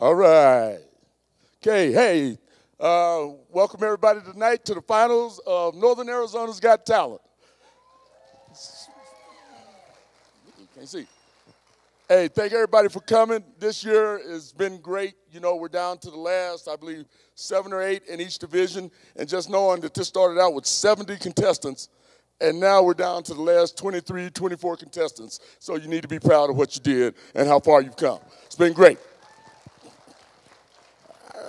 All right. Okay, hey, uh, welcome everybody tonight to the finals of Northern Arizona's Got Talent. Can't see. Hey, thank everybody for coming. This year has been great. You know, we're down to the last, I believe, seven or eight in each division. And just knowing that this started out with 70 contestants, and now we're down to the last 23, 24 contestants. So you need to be proud of what you did and how far you've come. It's been great.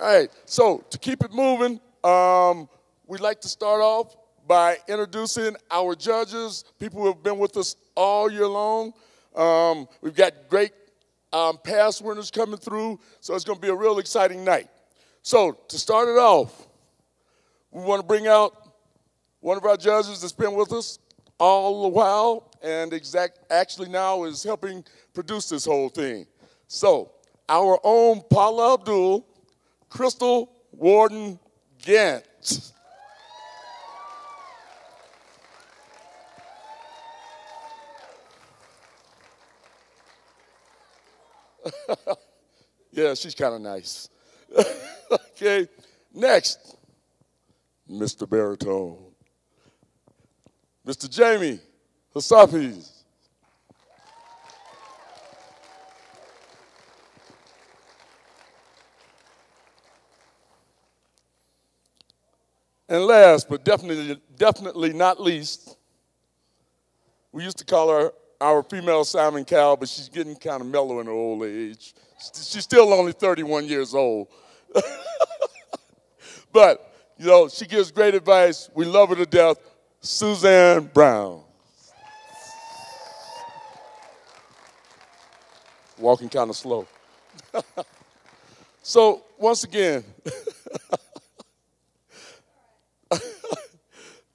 All right, so to keep it moving, um, we'd like to start off by introducing our judges, people who have been with us all year long. Um, we've got great um, past winners coming through, so it's going to be a real exciting night. So to start it off, we want to bring out one of our judges that's been with us all the while and exact actually now is helping produce this whole thing. So our own Paula Abdul Crystal Warden Gant. yeah, she's kind of nice. okay, next, Mr. Baritone. Mr. Jamie Hassapis. And last, but definitely, definitely not least, we used to call her our female Simon Cowell, but she's getting kind of mellow in her old age. She's still only 31 years old. but, you know, she gives great advice. We love her to death. Suzanne Brown. Walking kind of slow. so, once again,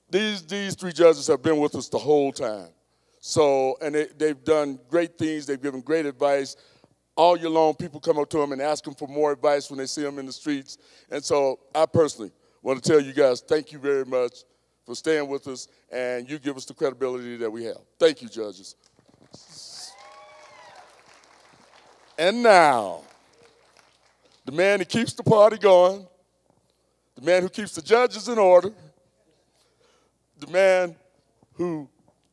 these, these three judges have been with us the whole time. So, and they, they've done great things. They've given great advice. All year long, people come up to them and ask them for more advice when they see them in the streets. And so I personally want to tell you guys thank you very much for staying with us, and you give us the credibility that we have. Thank you, judges. And now, the man who keeps the party going, the man who keeps the judges in order, the man who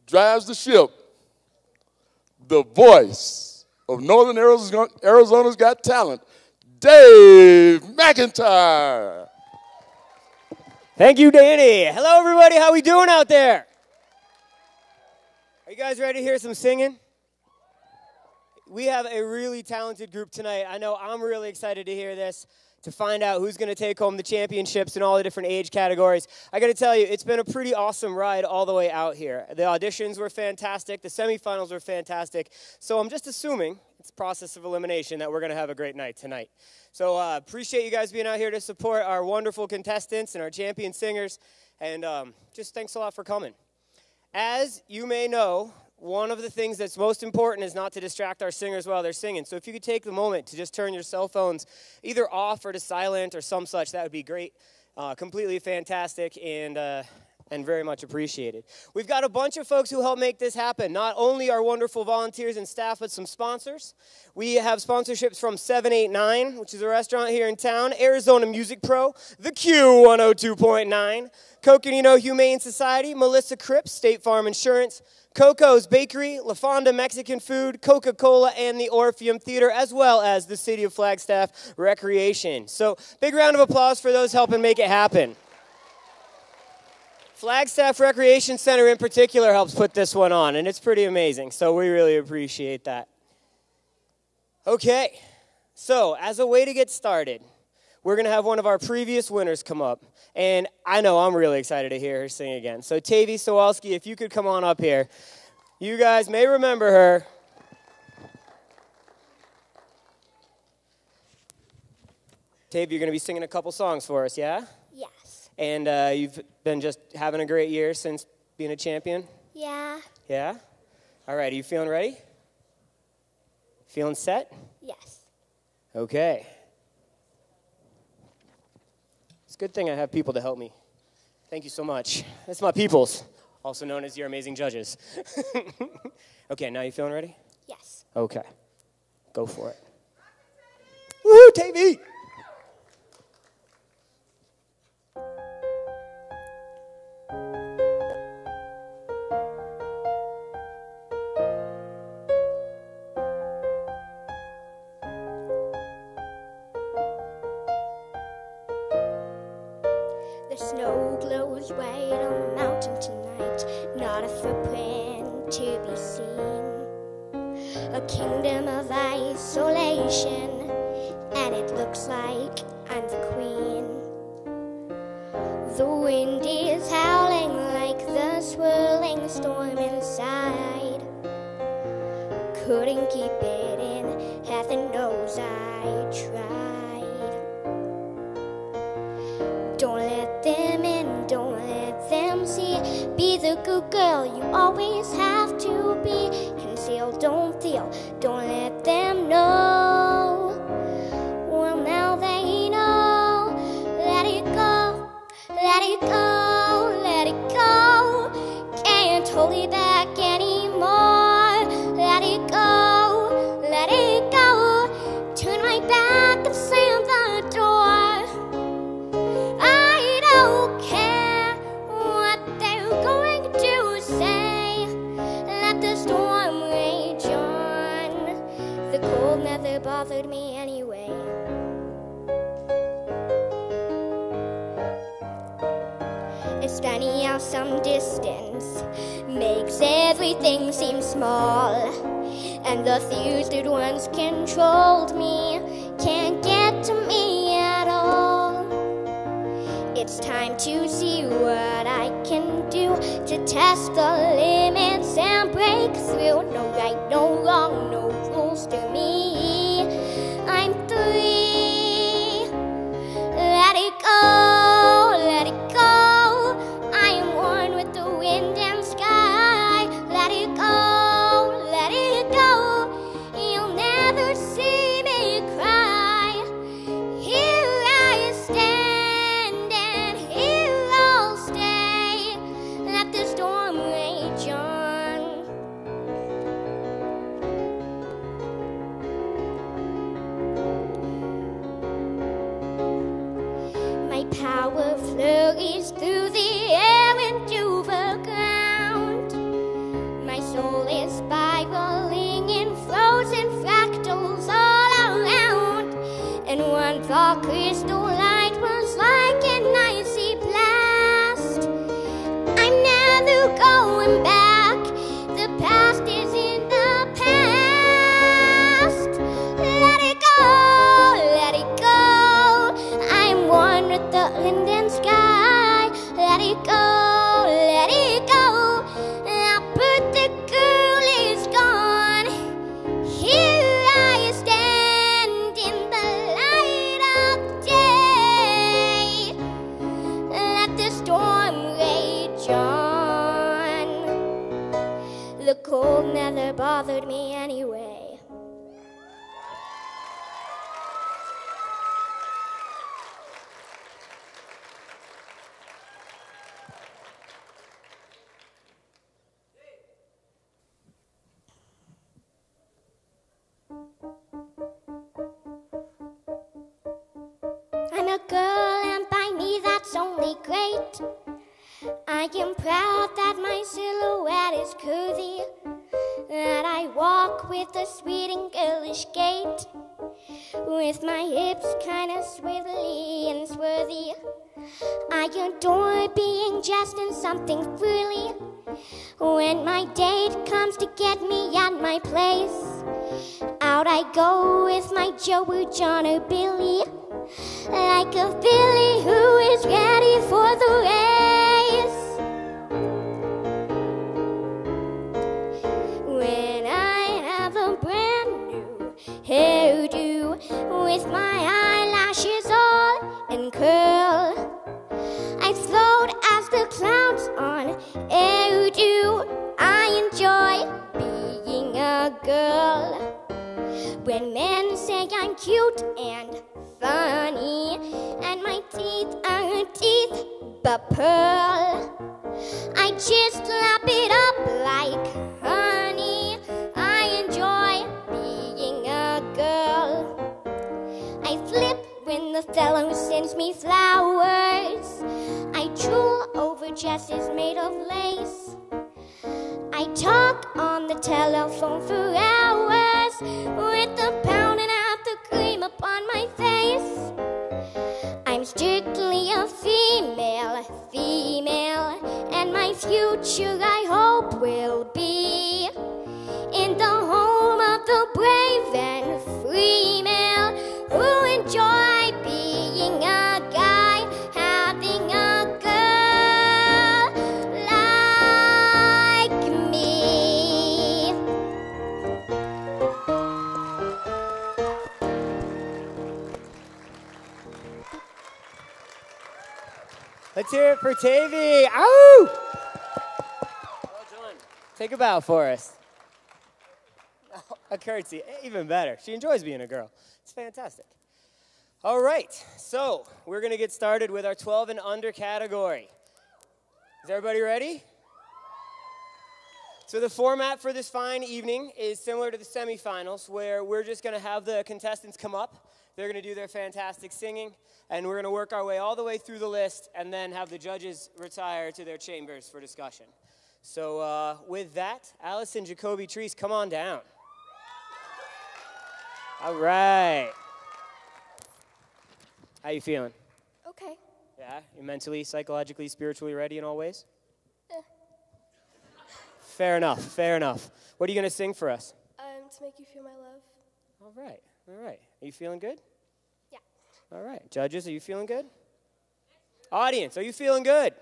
drives the ship, the voice of Northern Arizona's Got Talent, Dave McIntyre. Thank you, Danny. Hello, everybody. How we doing out there? Are you guys ready to hear some singing? We have a really talented group tonight. I know I'm really excited to hear this to find out who's going to take home the championships in all the different age categories. I got to tell you, it's been a pretty awesome ride all the way out here. The auditions were fantastic, the semifinals were fantastic. So I'm just assuming it's process of elimination that we're going to have a great night tonight. So uh, appreciate you guys being out here to support our wonderful contestants and our champion singers. And um, just thanks a lot for coming. As you may know, one of the things that's most important is not to distract our singers while they're singing. So if you could take the moment to just turn your cell phones either off or to silent or some such, that would be great. Uh, completely fantastic and uh, and very much appreciated. We've got a bunch of folks who help make this happen. Not only our wonderful volunteers and staff, but some sponsors. We have sponsorships from 789, which is a restaurant here in town, Arizona Music Pro, The Q 102.9, Coconino Humane Society, Melissa Cripps, State Farm Insurance, Coco's Bakery, La Fonda Mexican Food, Coca Cola, and the Orpheum Theater, as well as the City of Flagstaff Recreation. So, big round of applause for those helping make it happen. Flagstaff Recreation Center, in particular, helps put this one on, and it's pretty amazing. So, we really appreciate that. Okay, so as a way to get started, we're going to have one of our previous winners come up. And I know I'm really excited to hear her sing again. So, Tavi Sawalski, if you could come on up here. You guys may remember her. Tavi, you're going to be singing a couple songs for us, yeah? Yes. And uh, you've been just having a great year since being a champion? Yeah. Yeah? All right, are you feeling ready? Feeling set? Yes. Okay. Good thing I have people to help me. Thank you so much. That's my peoples, also known as your amazing judges. okay, now you feeling ready? Yes. Okay. Go for it. Woohoo, TV! I am proud that my silhouette is cozy, that I walk with a sweet and girlish gait, with my hips kinda swivelly and swarthy. I adore being dressed in something frilly. When my date comes to get me at my place, out I go with my Joe, John, or Billy, like a Billy who is ready for the race. with my eyelashes all in curl. I float as the clouds on air do. I enjoy being a girl. When men say I'm cute and funny, and my teeth are teeth but pearl, I just lap it up like honey. Sends me flowers. I drool over dresses made of lace. I talk on the telephone for hours with the pounding out the cream upon my face. I'm strictly a female, female, and my future I hope will be in the home of the brave and free who enjoy Let's hear it for Tavi. Ow! Well. Take a bow for us. A curtsy, even better. She enjoys being a girl. It's fantastic. All right, so we're going to get started with our 12 and under category. Is everybody ready? So the format for this fine evening is similar to the semifinals, where we're just going to have the contestants come up. They're going to do their fantastic singing, and we're going to work our way all the way through the list, and then have the judges retire to their chambers for discussion. So uh, with that, Allison Jacoby Treese, come on down. All right. How you feeling? Okay. Yeah, you mentally, psychologically, spiritually ready in all ways? Eh. Fair enough, fair enough. What are you going to sing for us? Um, to make you feel my love. All right, all right. Are you feeling good? Yeah. All right. Judges, are you feeling good? Audience, are you feeling good?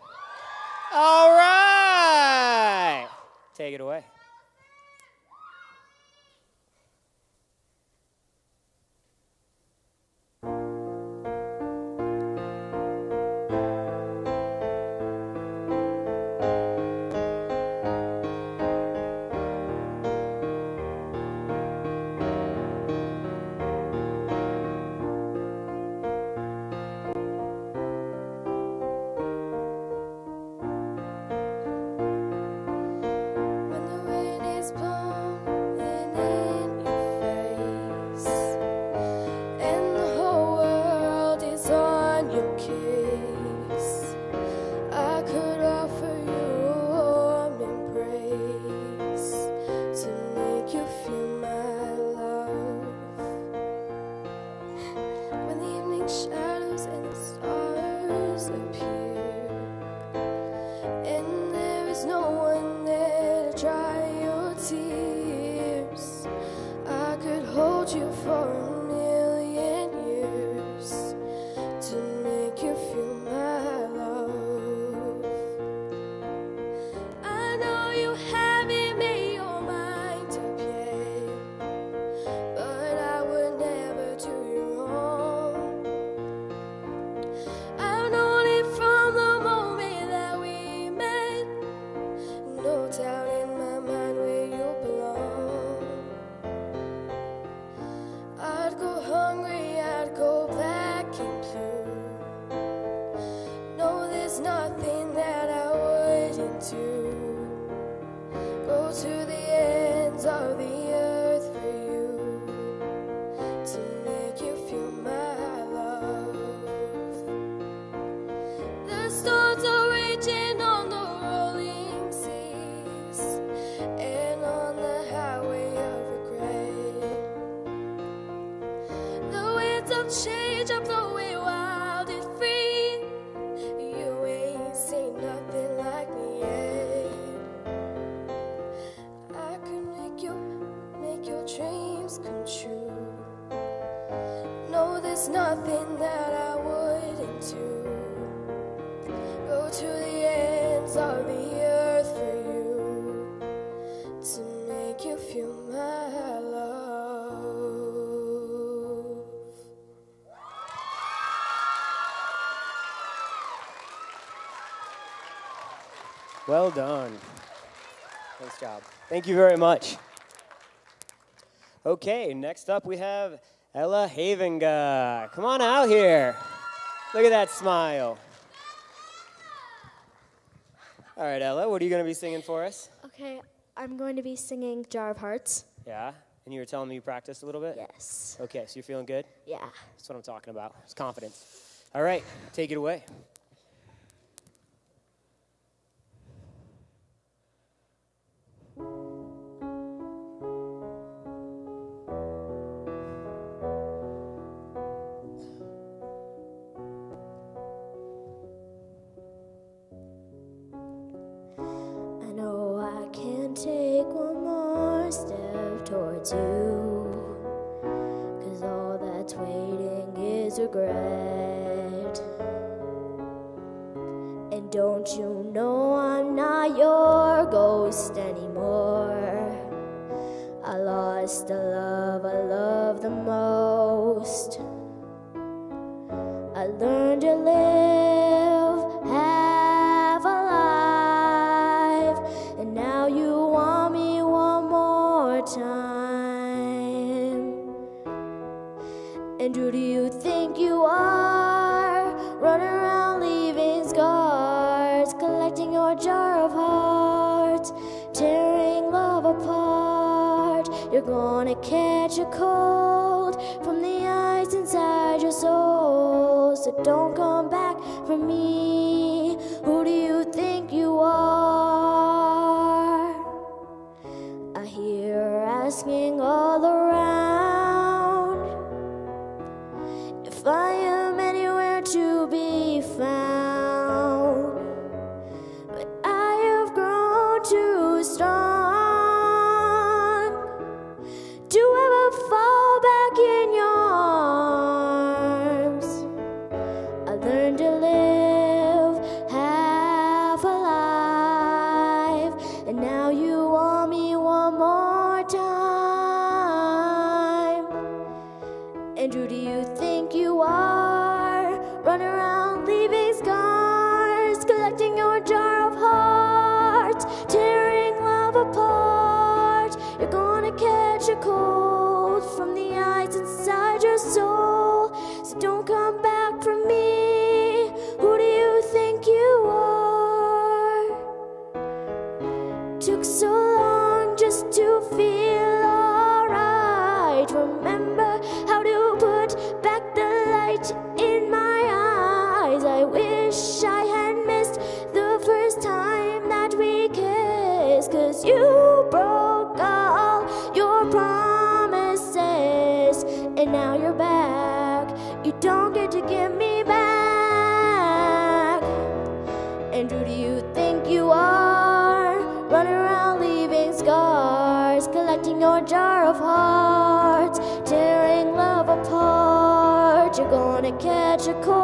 All right. Take it away. Make you feel my love. Well done. Nice job. Thank you very much. Okay, next up we have Ella Havenga. Come on out here. Look at that smile. All right, Ella, what are you going to be singing for us? Okay, I'm going to be singing Jar of Hearts. Yeah? And you were telling me you practiced a little bit? Yes. Okay, so you're feeling good? Yeah. That's what I'm talking about. It's confidence. All right, take it away. don't come back for me. magical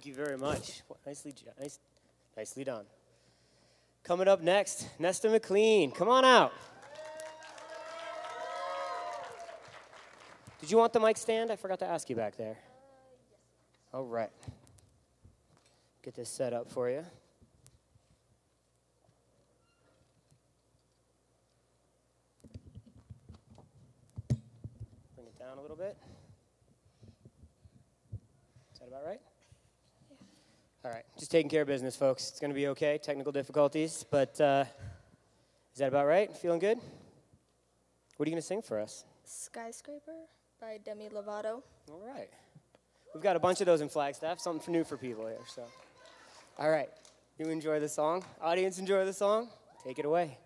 Thank you very much. Nicely, nice, nicely done. Coming up next, Nesta McLean. Come on out. Did you want the mic stand? I forgot to ask you back there. All right. Get this set up for you. Bring it down a little bit. Is that about right? All right, just taking care of business, folks. It's going to be okay, technical difficulties, but uh, is that about right? Feeling good? What are you going to sing for us? Skyscraper by Demi Lovato. All right. We've got a bunch of those in Flagstaff, something new for people here, so. All right, you enjoy the song? Audience, enjoy the song? Take it away.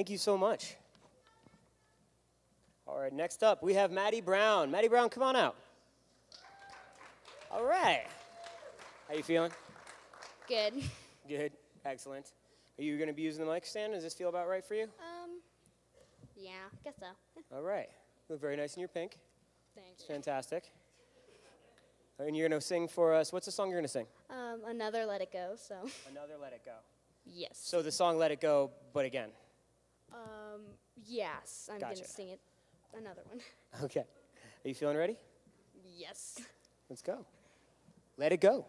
Thank you so much. All right, next up, we have Maddie Brown. Maddie Brown, come on out. All right. How you feeling? Good. Good. Excellent. Are you going to be using the mic stand? Does this feel about right for you? Um, yeah, I guess so. All right. You look very nice in your pink. Thanks. Fantastic. And you're going to sing for us. What's the song you're going to sing? Um, another Let It Go, so. Another Let It Go. Yes. So the song Let It Go, but again. Um, yes, I'm gotcha. gonna sing it. Another one. Okay. Are you feeling ready? Yes. Let's go. Let it go.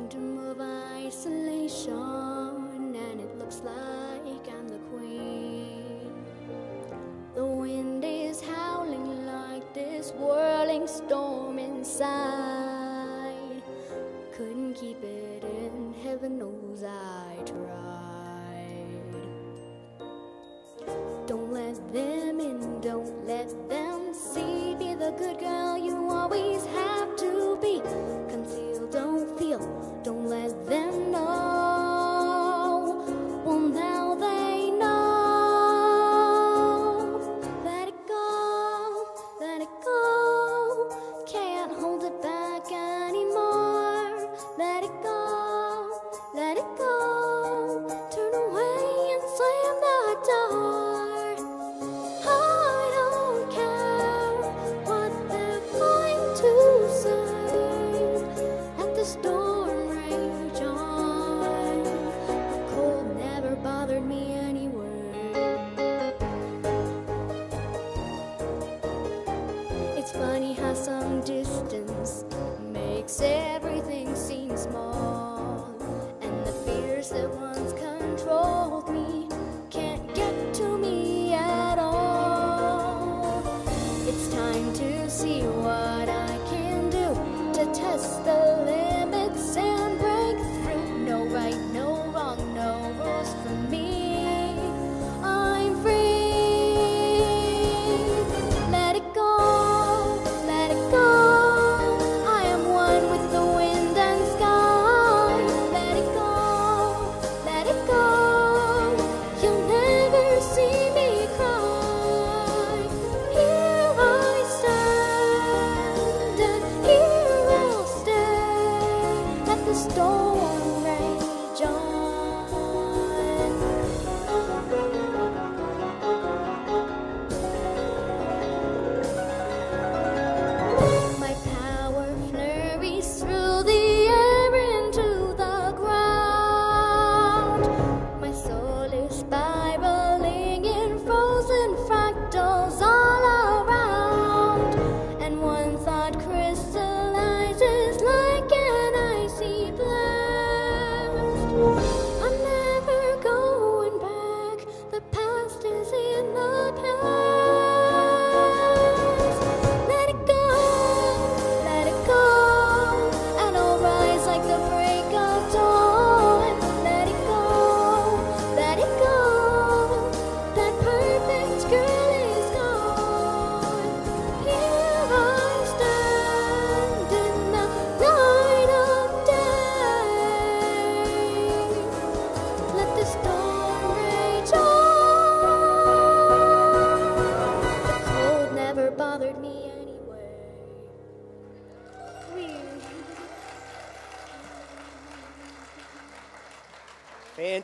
symptom of isolation.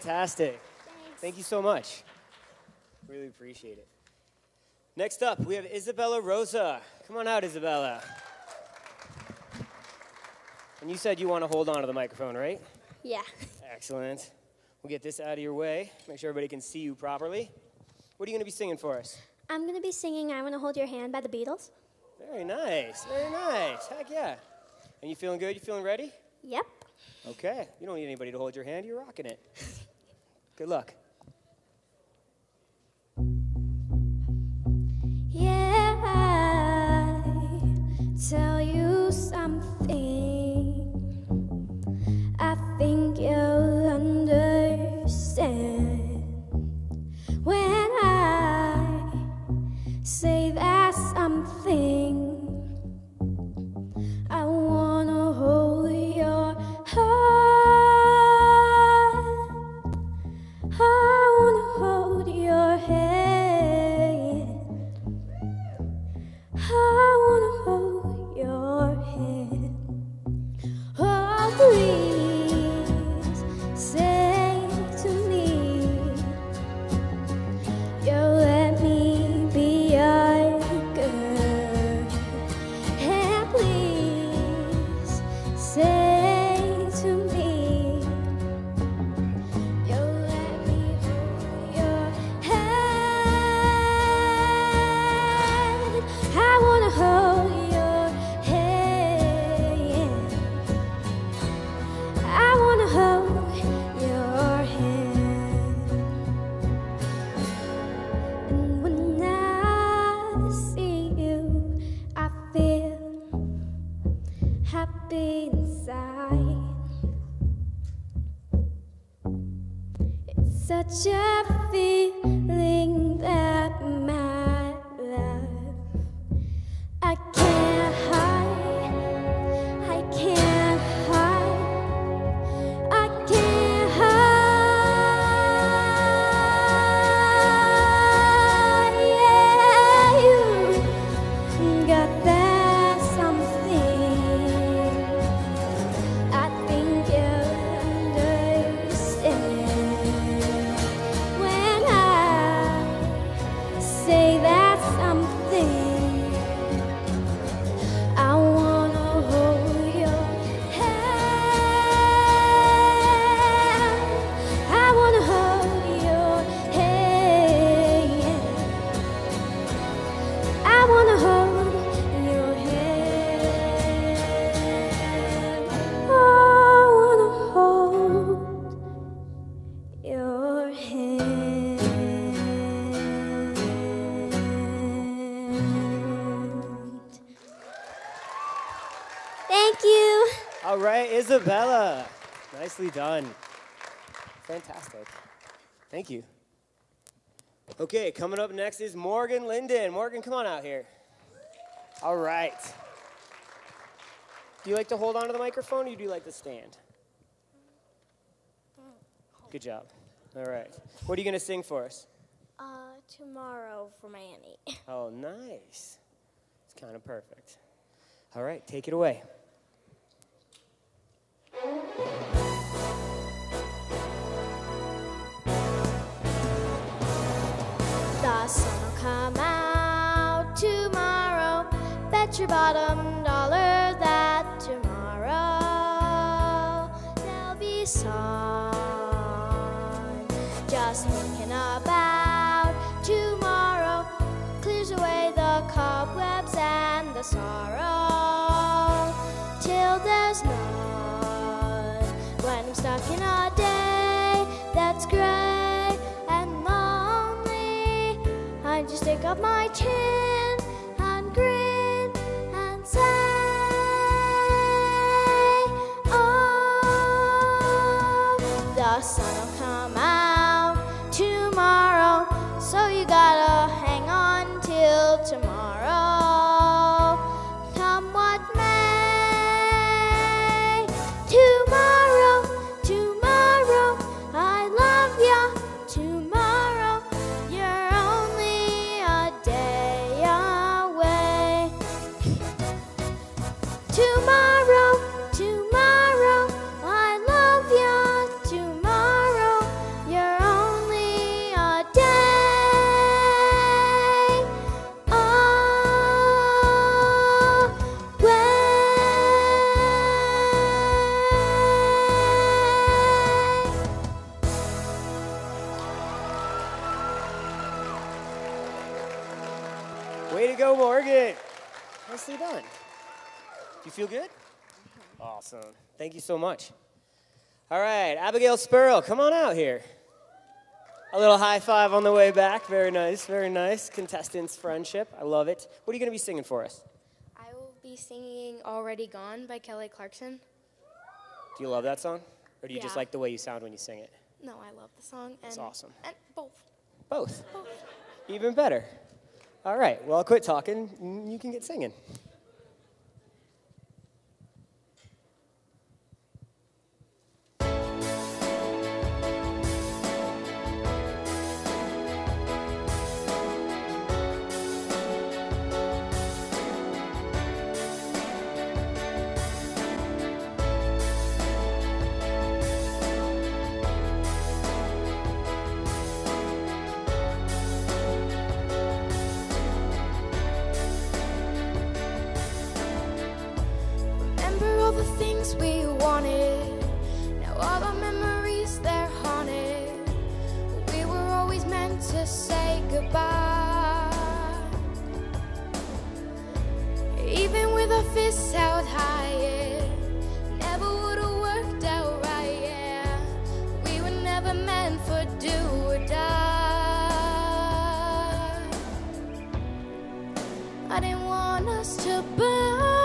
Fantastic. Thanks. Thank you so much. Really appreciate it. Next up, we have Isabella Rosa. Come on out, Isabella. And you said you want to hold on to the microphone, right? Yeah. Excellent. We'll get this out of your way. Make sure everybody can see you properly. What are you going to be singing for us? I'm going to be singing I Want to Hold Your Hand by the Beatles. Very nice. Very nice. Heck yeah. And you feeling good? You feeling ready? Yep. Okay. You don't need anybody to hold your hand. You're rocking it. Good luck. Yeah, I tell you something. I think you'll understand. When Thank you. All right, Isabella. Nicely done. Fantastic. Thank you. Okay, coming up next is Morgan Linden. Morgan, come on out here. All right. Do you like to hold on to the microphone or do you like to stand? Good job. All right. What are you going to sing for us? Uh, tomorrow for my auntie. Oh, nice. It's kind of perfect. All right, take it away. The sun will come out tomorrow. Bet your bottom dollar that tomorrow there'll be sun. Just thinking about tomorrow clears away the cobwebs and the sorrow till there's stuck in a day that's gray and lonely, I just stick up my chin feel good? Mm-hmm. Awesome. Thank you so much. All right, Abigail Spurl, come on out here. A little high five on the way back. Very nice, very nice. Contestants' friendship. I love it. What are you going to be singing for us? I will be singing Already Gone by Kelly Clarkson. Do you love that song? Or do you just like the way you sound when you sing it? No, I love the song. And, That's awesome. And both. Both. both. Even better. All right, well, I'll quit talking. You can get singing. I didn't want us to burn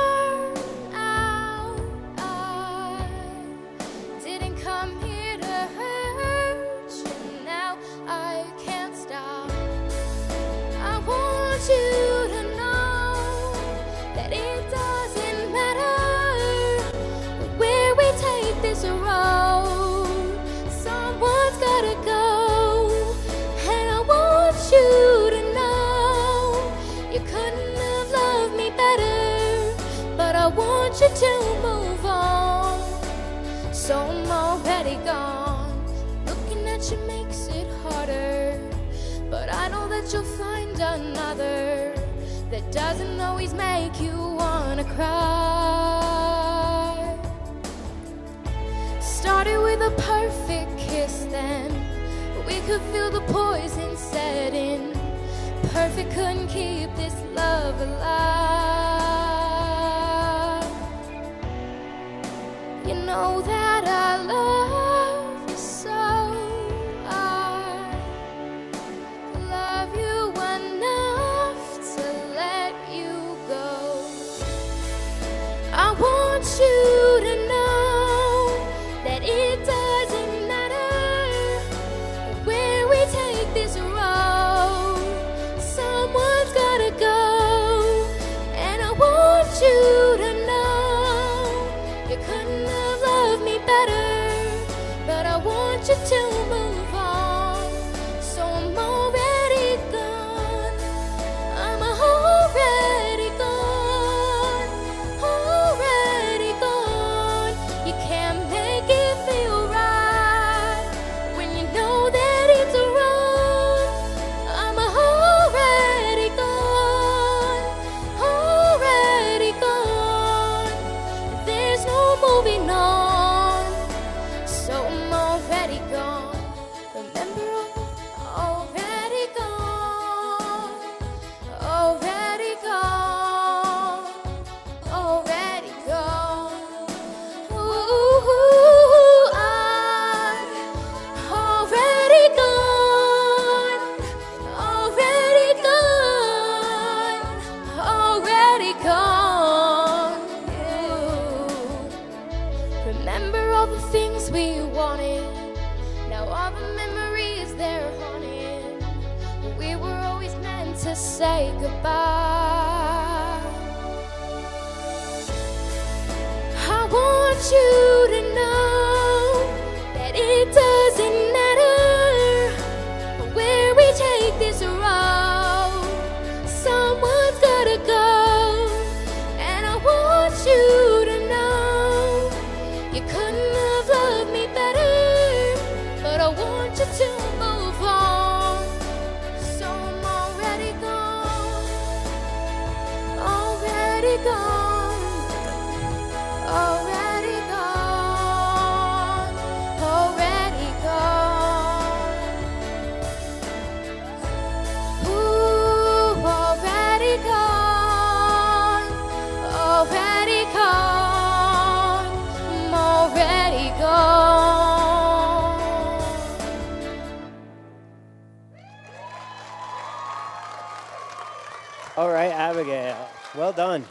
All right, Abigail. Well done.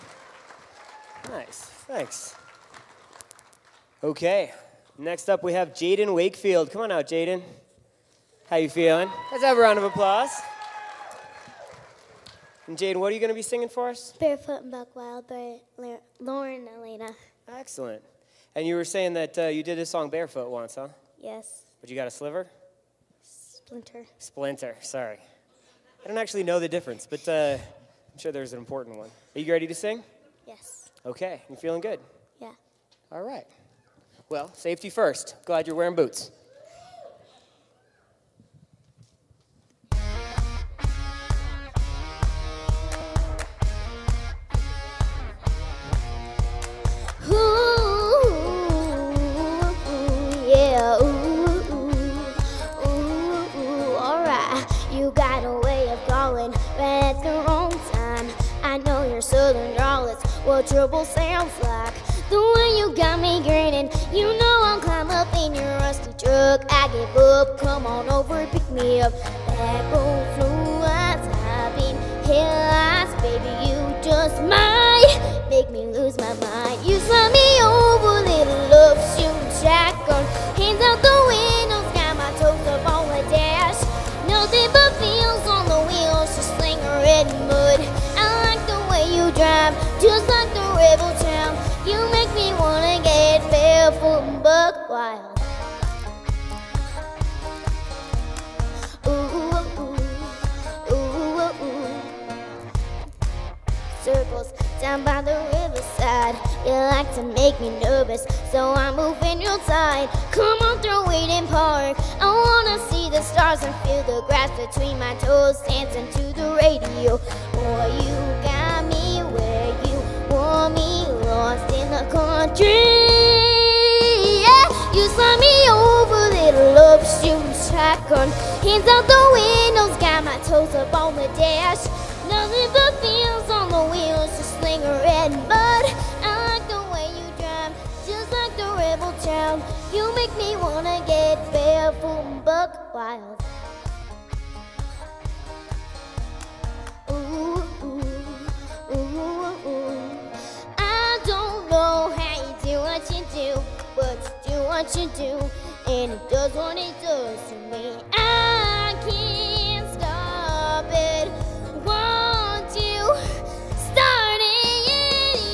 Nice. Thanks. Okay. Next up, we have Jaden Wakefield. Come on out, Jaden. How you feeling? Let's have a round of applause. And Jaden, what are you going to be singing for us? Barefoot and Buck Wild by Lauren Alaina. Excellent. And you were saying that uh, you did this song barefoot once, huh? Yes, But you got a sliver? Splinter. Splinter. Sorry. I don't actually know the difference, but uh, I'm sure there's an important one. Are you ready to sing? Yes. Okay. You feeling good? Yeah. All right. Well, safety first. Glad you're wearing boots. What trouble sounds like. The way you got me grinning, you know I'll climb up in your rusty truck. I give up, come on over pick me up. Back on blue eyes, I've been headlights, baby, you just might make me lose my mind. You slide me over, little love shooting shotgun. Hands out the windows, You make me wanna get barefoot and buck wild. Ooh, ooh, ooh, ooh, ooh circles down by the riverside. You like to make me nervous, so I'm moving your side. Come on through Eden Park. I wanna see the stars and feel the grass between my toes, dancing to the radio. Boy, you lost in the country. Yeah, you slide me over, little love shooting shotgun. Hands out the windows, got my toes up on the dash. Nothing but feels on the wheels, just slinger red mud. I like the way you drive, just like the rebel child. You make me wanna get barefoot and buck wild. What you do, and it does what it does to me. I can't stop it. Want you starting?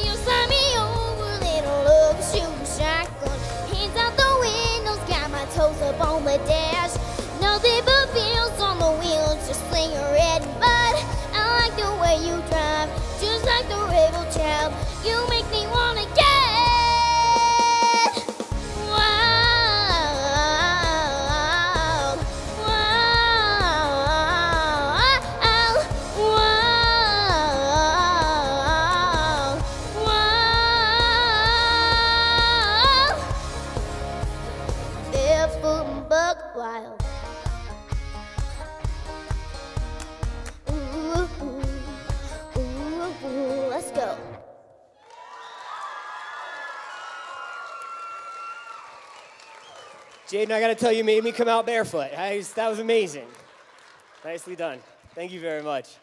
You slide me over, little love shooting shotgun. Hands out the windows, got my toes up on the dash. Nothing but feels on the wheels, just sling a red mud. I like the way you drive, just like the rebel child. You make me wanna get Jaden, I got to tell you, made me come out barefoot. That was amazing. Nicely done. Thank you very much.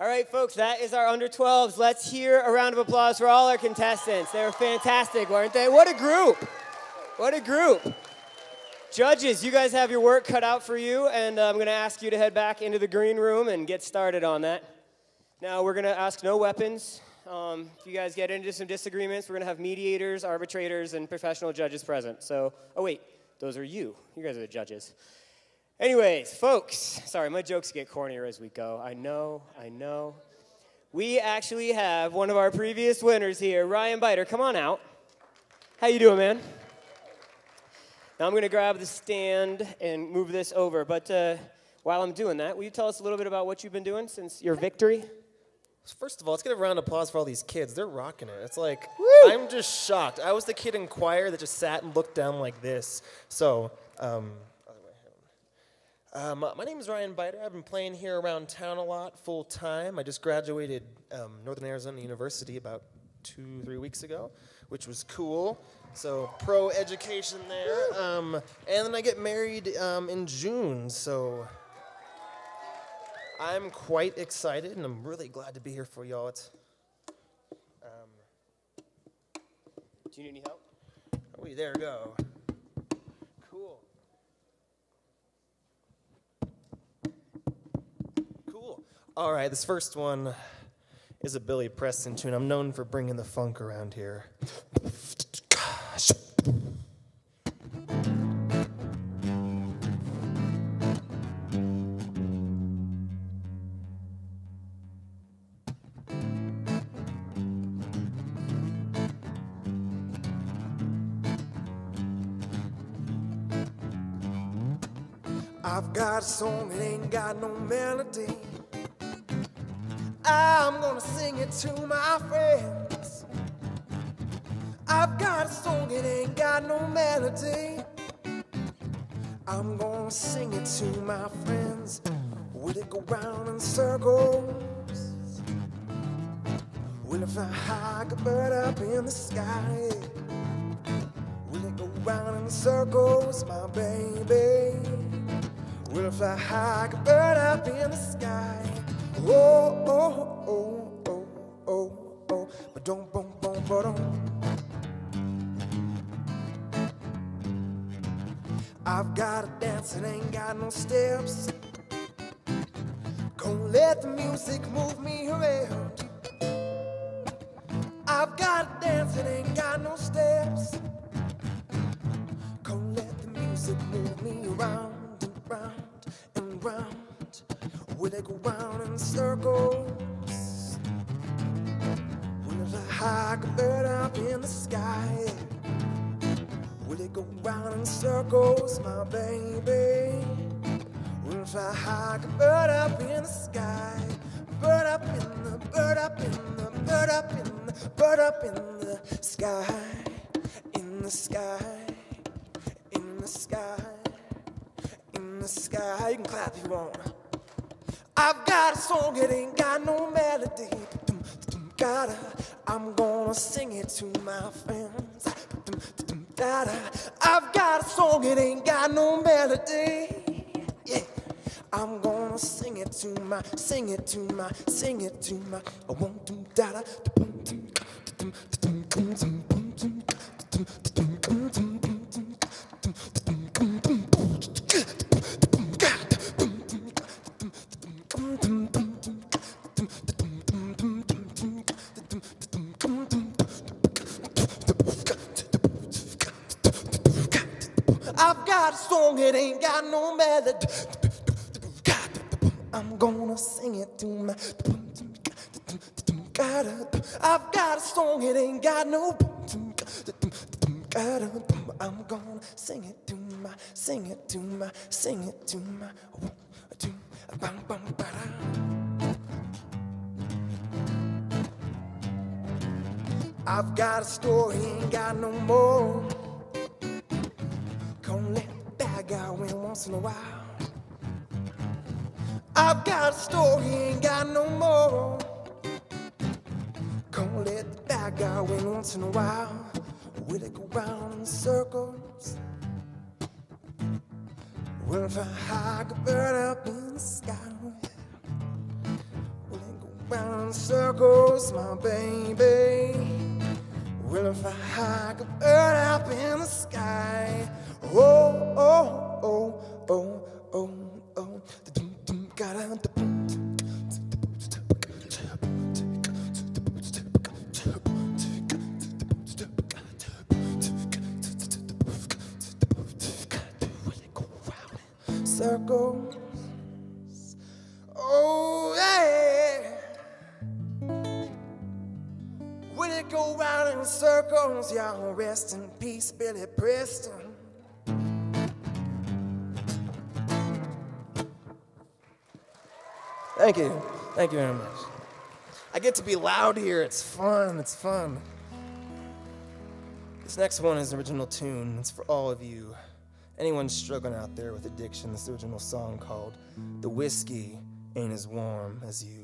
All right, folks, that is our under 12s. Let's hear a round of applause for all our contestants. They were fantastic, weren't they? What a group! What a group. Judges, you guys have your work cut out for you, and uh, I'm going to ask you to head back into the green room and get started on that. Now, we're going to ask no weapons. Um, if you guys get into some disagreements, we're going to have mediators, arbitrators, and professional judges present. So, oh, wait, those are you. You guys are the judges. Anyways, folks, sorry, my jokes get cornier as we go. I know, I know. We actually have one of our previous winners here, Ryan Biter. Come on out. How you doing, man? Now I'm going to grab the stand and move this over. But uh, while I'm doing that, will you tell us a little bit about what you've been doing since your victory? First of all, let's get a round of applause for all these kids. They're rocking it. It's like, Woo! I'm just shocked. I was the kid in choir that just sat and looked down like this. So, um, um, my name is Ryan Biter. I've been playing here around town a lot, full time. I just graduated um, Northern Arizona University about two, three weeks ago, which was cool. So, pro education there. Um, and then I get married um, in June. So, I'm quite excited, and I'm really glad to be here for y'all. It's, um, Do you need any help? oh, there we go. Cool. Cool. All right, this first one is a Billy Preston tune. I'm known for bringing the funk around here. I've got a song that ain't got no melody. I'm gonna sing it to my friends. I've got a song that ain't got no melody. I'm gonna sing it to my friends. Will it go round in circles? Will it fly high like a bird up in the sky? Will it go round in circles, my baby? Will fly high like a bird up in the sky? Oh, oh, oh, I've got a song, it ain't got no melody. Yeah. I'm gonna sing it to my, sing it to my, sing it to my. I want to da da it ain't got no melody. I'm gonna sing it to my. I've got a song, it ain't got no. I'm gonna sing it to my, sing it to my, sing it to my. I've got a story, ain't got no more. Gonna let the bad guy win once in a while. I've got a story, ain't got no more. Gonna let the bad guy win once in a while. Will it go round in circles? Will high like a bird up in the sky? Will it go round in circles, my baby? Will high like a bird up in the sky? Oh, oh oh, oh, oh, oh. Circles, oh yeah. Will it go round in circles? Yeah, rest in peace, Billy Preston. Thank you. Thank you very much. I get to be loud here. It's fun. It's fun. This next one is an original tune. It's for all of you. Anyone struggling out there with addiction, this original song called The Whiskey Ain't As Warm As You.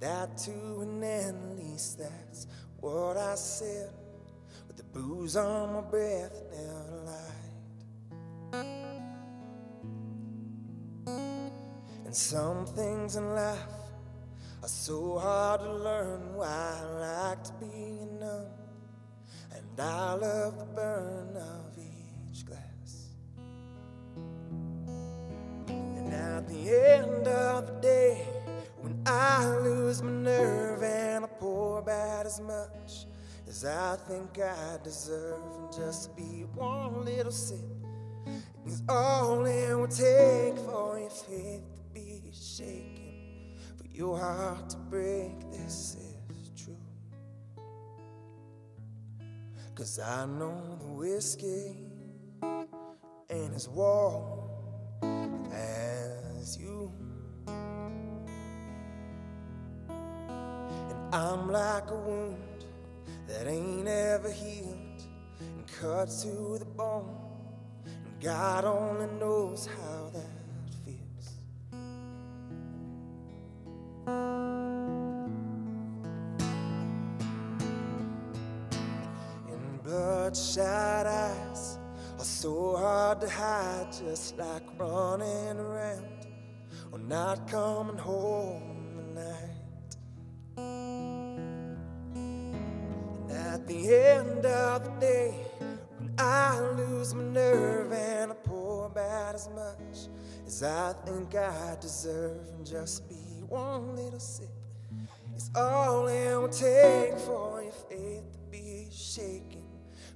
That to an end, at least that's what I said. With the booze on my breath, never lied. And some things in life are so hard to learn. Why I like to be numb. And I love the burn of each glass. And at the end of the day, when I lose my nerve and I pour about as much as I think I deserve, and just be one little sip is all it would take for your faith to be shaken, for your heart to break. This is true. Cause I know the whiskey ain't as warm as you. I'm like a wound that ain't ever healed and cut to the bone. And God only knows how that feels. And bloodshot eyes are so hard to hide, just like running around or not coming home at the end of the day, when I lose my nerve and I pour about as much as I think I deserve, and just be one little sip. It's all it will take for your faith to be shaken,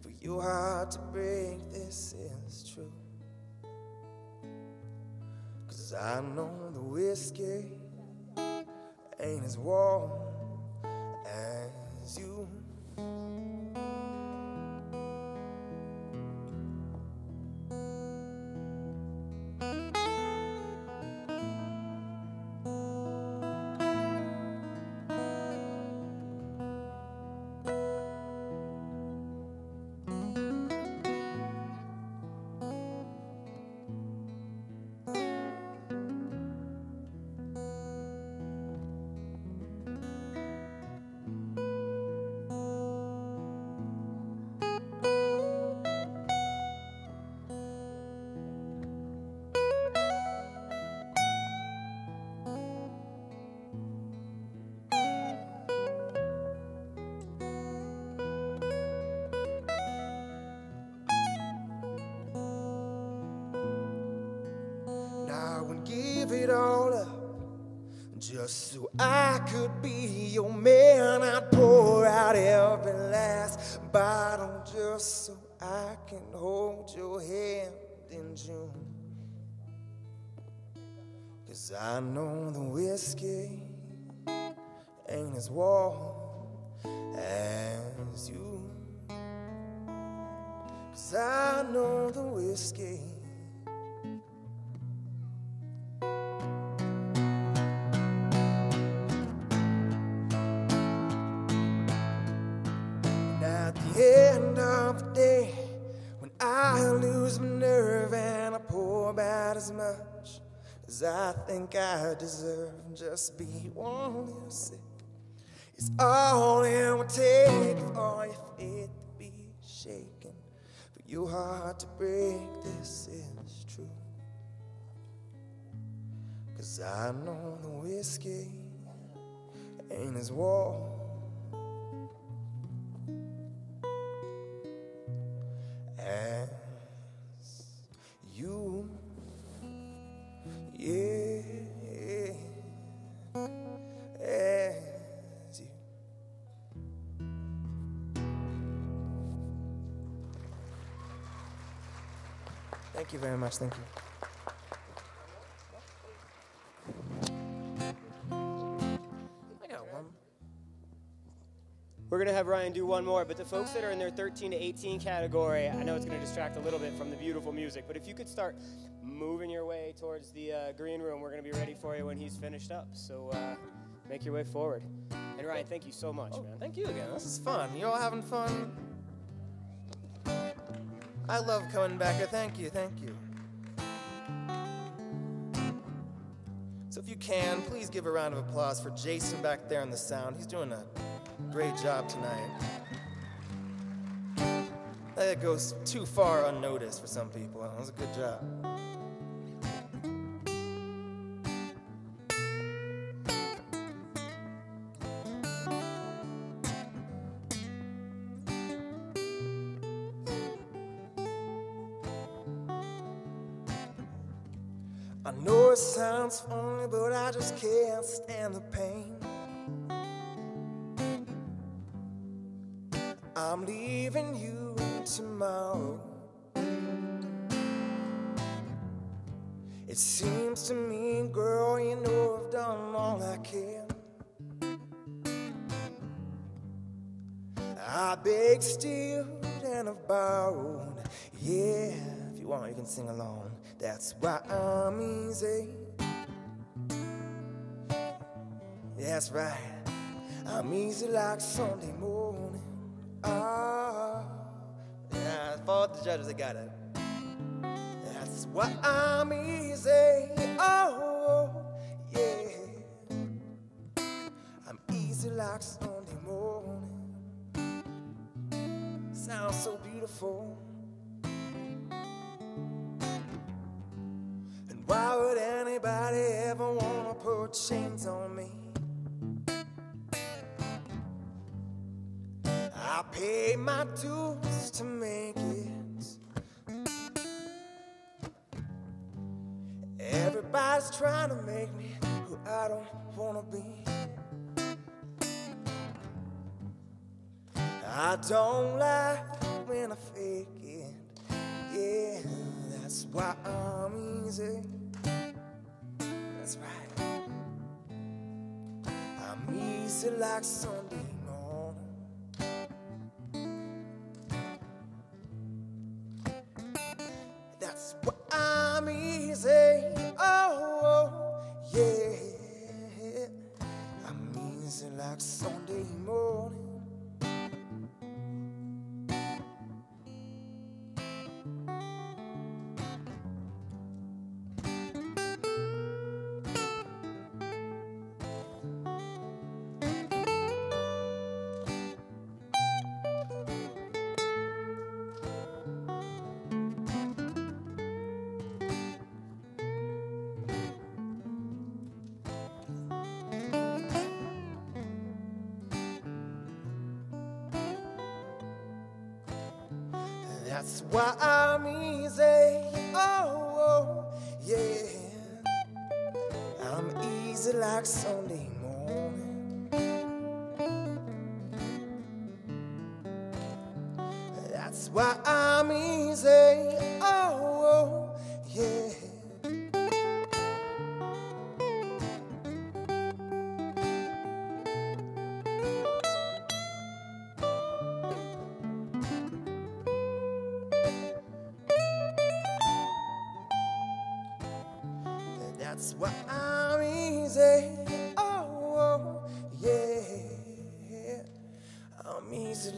for your heart to break. This is true. Cause I know the whiskey ain't as warm as you. So I could be your man. I'd pour out every last bottle just so I can hold your hand in June. Cause I know the whiskey ain't as warm as you. Cause I know the whiskey. I think I deserve, just be one little sip. It's all it would take for your faith to be shaken, for your heart to break. This is true. Cause I know the whiskey ain't as warm much. Thank you. I got one. We're going to have Ryan do one more, but the folks that are in their 13 to 18 category, I know it's going to distract a little bit from the beautiful music, but if you could start moving your way towards the uh, green room, we're going to be ready for you when he's finished up. So uh, make your way forward. And Ryan, thank you so much, Oh, man. thank you again. This is fun. You all having fun? I love coming back here. Thank you, thank you. So if you can, please give a round of applause for Jason back there in the sound. He's doing a great job tonight. That goes too far unnoticed for some people. That was a good job. I'm leaving you tomorrow. It seems to me, girl, you know I've done all I can. I begged, stealed, and I've borrowed. Yeah, if you want, you can sing along. That's why I'm easy. That's right. I'm easy like Sunday morning. Ah, yeah, for the judges, they got it. That's why I'm easy. Oh, yeah. I'm easy like Sunday morning. Sounds so beautiful. And why would anybody ever wanna put chains on me? I pay my dues to make it. Everybody's trying to make me who I don't wanna be. I don't like when I fake it. Yeah, that's why I'm easy. That's right. I'm easy like Sunday like Sunday morning. That's why I'm easy. Oh,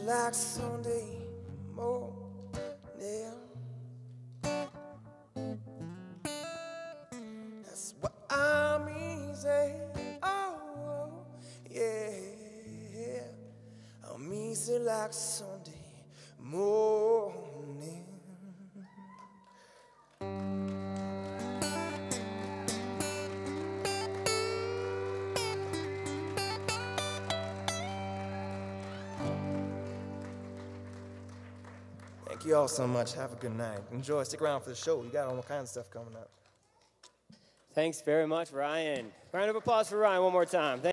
like Sunday morning. That's why I'm easy. Oh, yeah. I'm easy like Sunday you all so much. Have a good night. Enjoy. Stick around for the show. We got all kinds of stuff coming up. Thanks very much, Ryan. Round of applause for Ryan one more time. Thank